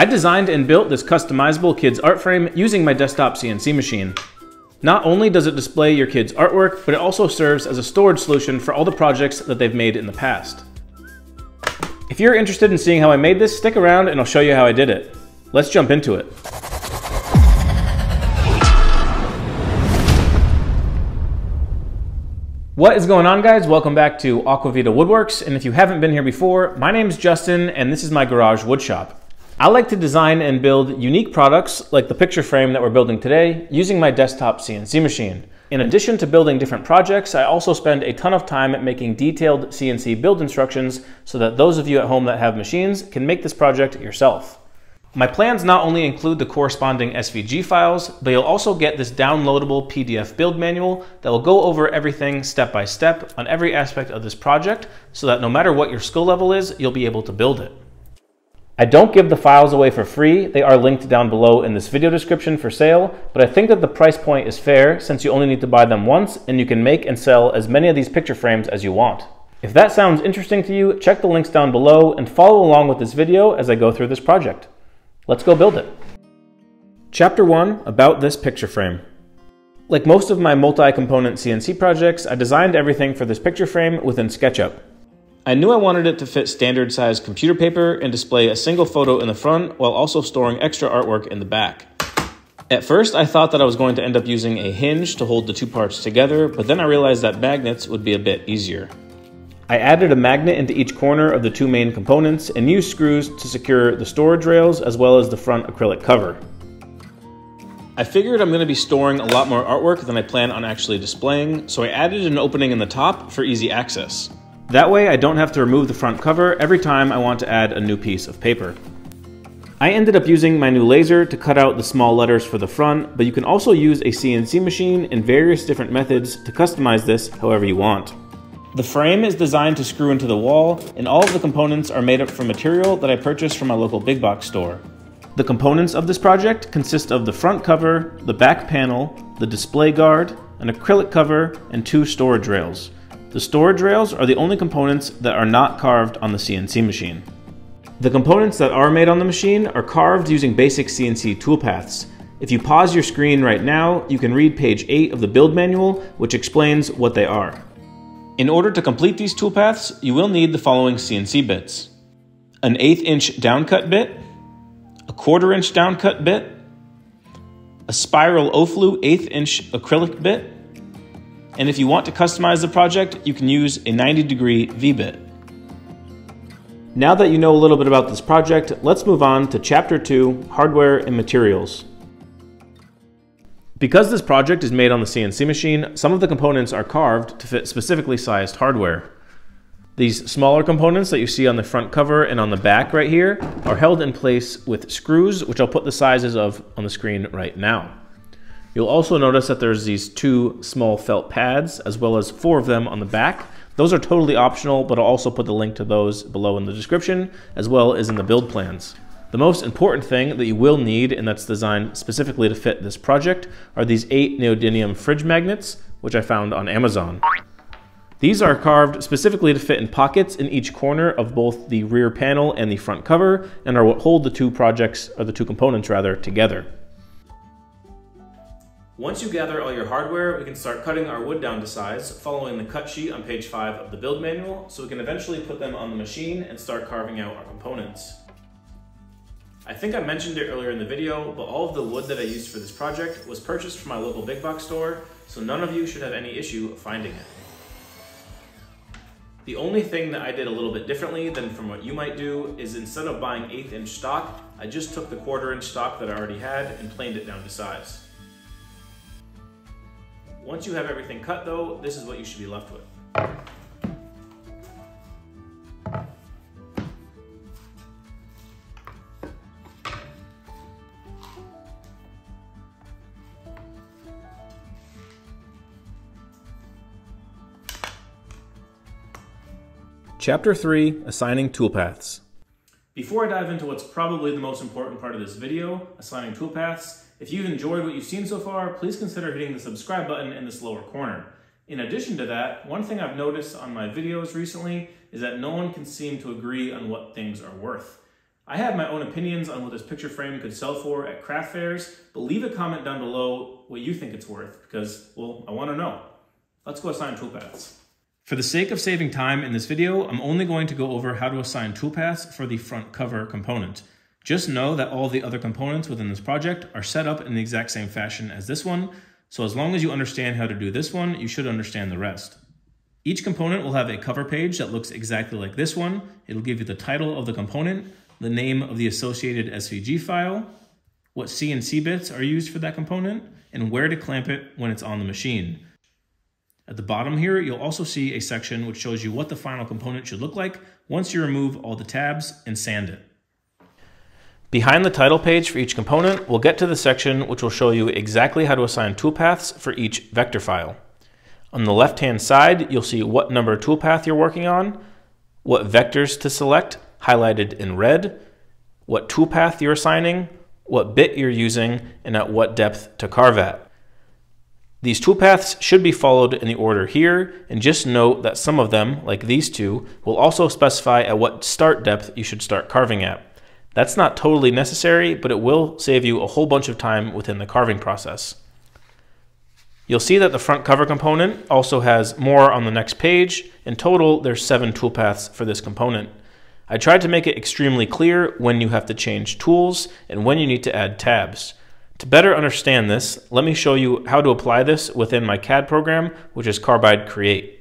I designed and built this customizable kid's art frame using my desktop CNC machine. Not only does it display your kid's artwork, but it also serves as a storage solution for all the projects that they've made in the past. If you're interested in seeing how I made this, stick around and I'll show you how I did it. Let's jump into it. What is going on guys? Welcome back to AquaVitae Woodworks, and if you haven't been here before, my name is Justin and this is my garage woodshop. I like to design and build unique products like the picture frame that we're building today using my desktop CNC machine. In addition to building different projects, I also spend a ton of time making detailed CNC build instructions so that those of you at home that have machines can make this project yourself. My plans not only include the corresponding SVG files, but you'll also get this downloadable PDF build manual that will go over everything step by step on every aspect of this project so that no matter what your skill level is, you'll be able to build it. I don't give the files away for free. They are linked down below in this video description for sale, but I think that the price point is fair since you only need to buy them once and you can make and sell as many of these picture frames as you want. If that sounds interesting to you, check the links down below and follow along with this video as I go through this project. Let's go build it. Chapter 1 About this picture frame. Like most of my multi-component CNC projects, I designed everything for this picture frame within SketchUp. I knew I wanted it to fit standard size computer paper and display a single photo in the front while also storing extra artwork in the back. At first, I thought that I was going to end up using a hinge to hold the two parts together, but then I realized that magnets would be a bit easier. I added a magnet into each corner of the two main components and used screws to secure the storage rails as well as the front acrylic cover. I figured I'm going to be storing a lot more artwork than I plan on actually displaying, so I added an opening in the top for easy access. That way I don't have to remove the front cover every time I want to add a new piece of paper. I ended up using my new laser to cut out the small letters for the front, but you can also use a CNC machine and various different methods to customize this however you want. The frame is designed to screw into the wall, and all of the components are made up from material that I purchased from my local big box store. The components of this project consist of the front cover, the back panel, the display guard, an acrylic cover, and two storage rails. The storage rails are the only components that are not carved on the CNC machine. The components that are made on the machine are carved using basic CNC toolpaths. If you pause your screen right now, you can read page 8 of the build manual, which explains what they are. In order to complete these toolpaths, you will need the following CNC bits. An eighth inch downcut bit, a quarter inch downcut bit, a spiral O-Flute eighth inch acrylic bit, and if you want to customize the project, you can use a 90 degree V-bit. Now that you know a little bit about this project, let's move on to Chapter 2, Hardware and Materials. Because this project is made on the CNC machine, some of the components are carved to fit specifically sized hardware. These smaller components that you see on the front cover and on the back right here are held in place with screws, which I'll put the sizes of on the screen right now. You'll also notice that there's these two small felt pads, as well as four of them on the back. Those are totally optional, but I'll also put the link to those below in the description, as well as in the build plans. The most important thing that you will need, and that's designed specifically to fit this project, are these eight neodymium fridge magnets, which I found on Amazon. These are carved specifically to fit in pockets in each corner of both the rear panel and the front cover, and are what hold the two projects, or the two components rather, together. Once you gather all your hardware, we can start cutting our wood down to size, following the cut sheet on page 5 of the build manual, so we can eventually put them on the machine and start carving out our components. I think I mentioned it earlier in the video, but all of the wood that I used for this project was purchased from my local big box store, so none of you should have any issue finding it. The only thing that I did a little bit differently than from what you might do is instead of buying eighth inch stock, I just took the quarter inch stock that I already had and planed it down to size. Once you have everything cut though, this is what you should be left with. Chapter 3 Assigning Toolpaths. Before I dive into what's probably the most important part of this video, assigning toolpaths, if you've enjoyed what you've seen so far, please consider hitting the subscribe button in this lower corner. In addition to that, one thing I've noticed on my videos recently is that no one can seem to agree on what things are worth. I have my own opinions on what this picture frame could sell for at craft fairs, but leave a comment down below what you think it's worth because, well, I want to know. Let's go assign toolpaths. For the sake of saving time in this video, I'm only going to go over how to assign toolpaths for the front cover component. Just know that all the other components within this project are set up in the exact same fashion as this one, so as long as you understand how to do this one, you should understand the rest. Each component will have a cover page that looks exactly like this one. It'll give you the title of the component, the name of the associated SVG file, what CNC bits are used for that component, and where to clamp it when it's on the machine. At the bottom here, you'll also see a section which shows you what the final component should look like once you remove all the tabs and sand it. Behind the title page for each component, we'll get to the section which will show you exactly how to assign toolpaths for each vector file. On the left-hand side, you'll see what number toolpath you're working on, what vectors to select, highlighted in red, what toolpath you're assigning, what bit you're using, and at what depth to carve at. These toolpaths should be followed in the order here, and just note that some of them, like these two, will also specify at what start depth you should start carving at. That's not totally necessary, but it will save you a whole bunch of time within the carving process. You'll see that the front cover component also has more on the next page. In total, there's seven toolpaths for this component. I tried to make it extremely clear when you have to change tools and when you need to add tabs. To better understand this, let me show you how to apply this within my CAD program, which is Carbide Create.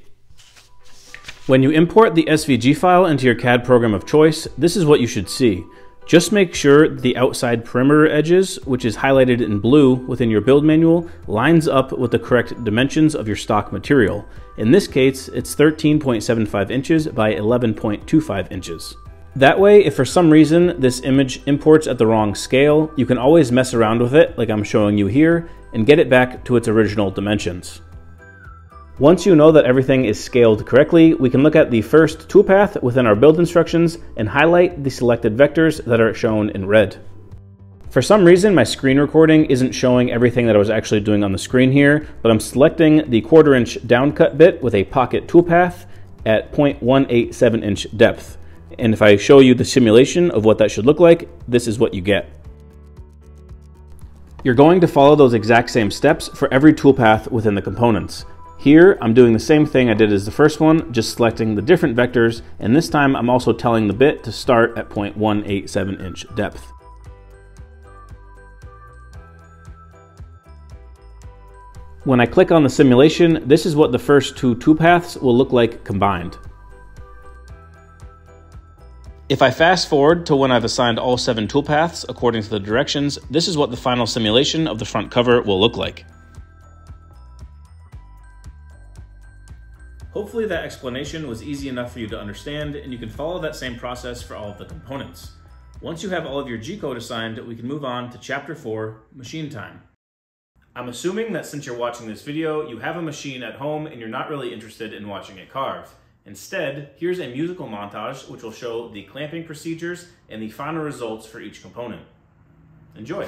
When you import the SVG file into your CAD program of choice, this is what you should see. Just make sure the outside perimeter edges, which is highlighted in blue within your build manual, lines up with the correct dimensions of your stock material. In this case, it's 13.75 inches by 11.25 inches. That way, if for some reason this image imports at the wrong scale, you can always mess around with it like I'm showing you here and get it back to its original dimensions. Once you know that everything is scaled correctly, we can look at the first toolpath within our build instructions and highlight the selected vectors that are shown in red. For some reason, my screen recording isn't showing everything that I was actually doing on the screen here, but I'm selecting the quarter inch downcut bit with a pocket toolpath at 0.187 inch depth. And if I show you the simulation of what that should look like, this is what you get. You're going to follow those exact same steps for every toolpath within the components. Here, I'm doing the same thing I did as the first one, just selecting the different vectors, and this time I'm also telling the bit to start at 0.187 inch depth. When I click on the simulation, this is what the first two toolpaths will look like combined. If I fast forward to when I've assigned all seven toolpaths according to the directions, this is what the final simulation of the front cover will look like. Hopefully that explanation was easy enough for you to understand and you can follow that same process for all of the components. Once you have all of your G-code assigned, we can move on to chapter 4, machine time. I'm assuming that since you're watching this video, you have a machine at home and you're not really interested in watching it carve. Instead, here's a musical montage which will show the clamping procedures and the final results for each component. Enjoy!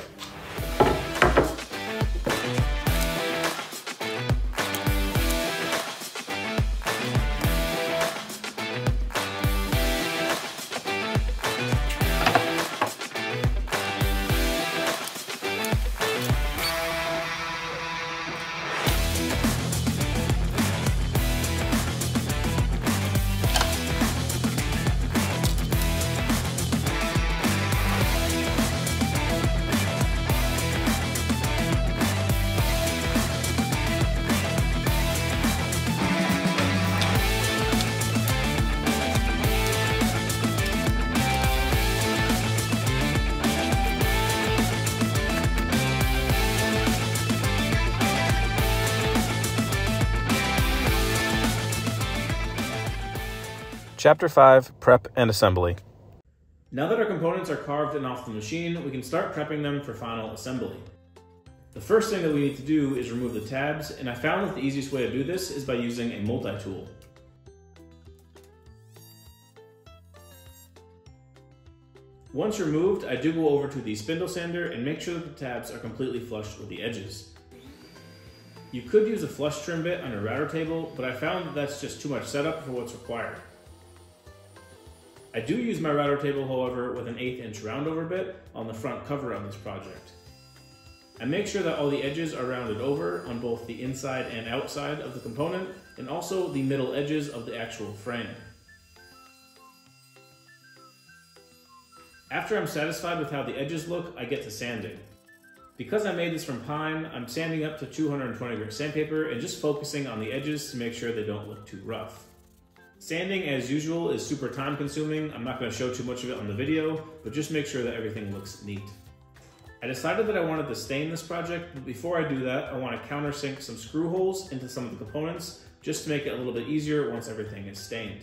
Chapter 5 Prep and Assembly. Now that our components are carved and off the machine, we can start prepping them for final assembly. The first thing that we need to do is remove the tabs, and I found that the easiest way to do this is by using a multi-tool. Once removed, I do go over to the spindle sander and make sure that the tabs are completely flush with the edges. You could use a flush trim bit on your router table, but I found that that's just too much setup for what's required. I do use my router table, however, with an eighth inch roundover bit on the front cover on this project. I make sure that all the edges are rounded over on both the inside and outside of the component, and also the middle edges of the actual frame. After I'm satisfied with how the edges look, I get to sanding. Because I made this from pine, I'm sanding up to 220 grit sandpaper and just focusing on the edges to make sure they don't look too rough. Sanding, as usual, is super time consuming. I'm not gonna show too much of it on the video, but just make sure that everything looks neat. I decided that I wanted to stain this project, but before I do that, I wanna countersink some screw holes into some of the components, just to make it a little bit easier once everything is stained.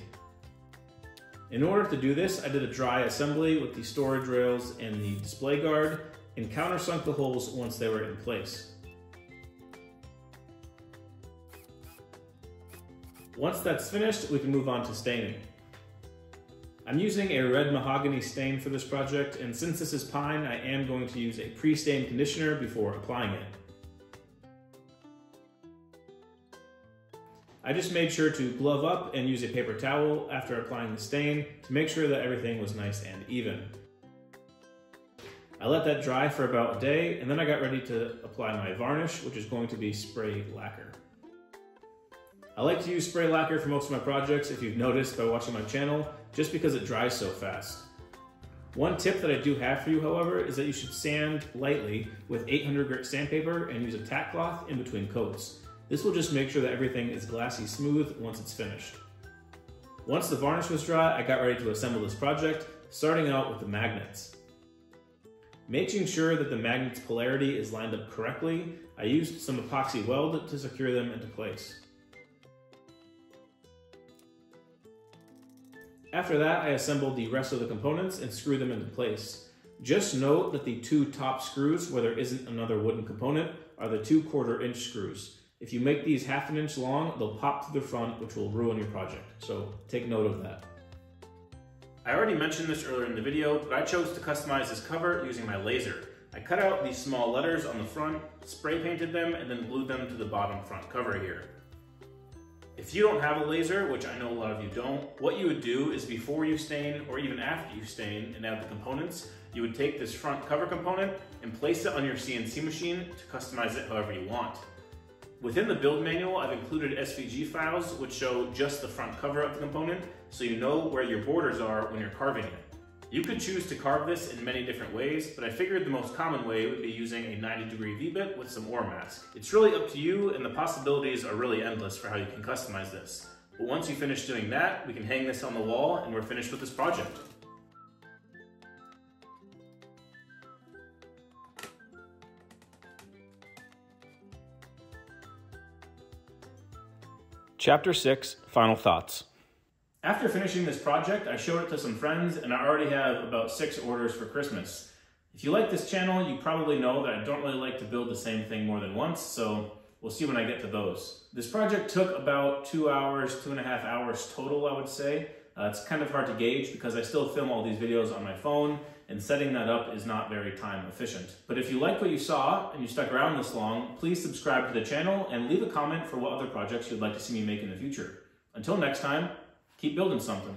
In order to do this, I did a dry assembly with the storage rails and the display guard, and countersunk the holes once they were in place. Once that's finished, we can move on to staining. I'm using a red mahogany stain for this project, and since this is pine, I am going to use a pre-stain conditioner before applying it. I just made sure to glove up and use a paper towel after applying the stain to make sure that everything was nice and even. I let that dry for about a day, and then I got ready to apply my varnish, which is going to be spray lacquer. I like to use spray lacquer for most of my projects, if you've noticed by watching my channel, just because it dries so fast. One tip that I do have for you, however, is that you should sand lightly with 800 grit sandpaper and use a tack cloth in between coats. This will just make sure that everything is glassy smooth once it's finished. Once the varnish was dry, I got ready to assemble this project, starting out with the magnets. Making sure that the magnet's polarity is lined up correctly, I used some epoxy weld to secure them into place. After that, I assembled the rest of the components and screwed them into place. Just note that the two top screws, where there isn't another wooden component, are the two quarter inch screws. If you make these half an inch long, they'll pop to the front, which will ruin your project. So take note of that. I already mentioned this earlier in the video, but I chose to customize this cover using my laser. I cut out these small letters on the front, spray painted them, and then glued them to the bottom front cover here. If you don't have a laser, which I know a lot of you don't, what you would do is before you stain or even after you stain and add the components, you would take this front cover component and place it on your CNC machine to customize it however you want. Within the build manual, I've included SVG files which show just the front cover of the component so you know where your borders are when you're carving it. You could choose to carve this in many different ways, but I figured the most common way would be using a 90 degree V-bit with some Oramask. It's really up to you and the possibilities are really endless for how you can customize this. But once you finish doing that, we can hang this on the wall and we're finished with this project. Chapter 6 Final Thoughts after finishing this project, I showed it to some friends and I already have about six orders for Christmas. If you like this channel, you probably know that I don't really like to build the same thing more than once, so we'll see when I get to those. This project took about two hours, two and a half hours total, I would say. Uh, it's kind of hard to gauge because I still film all these videos on my phone and setting that up is not very time efficient. But if you liked what you saw and you stuck around this long, please subscribe to the channel and leave a comment for what other projects you'd like to see me make in the future. Until next time, keep building something.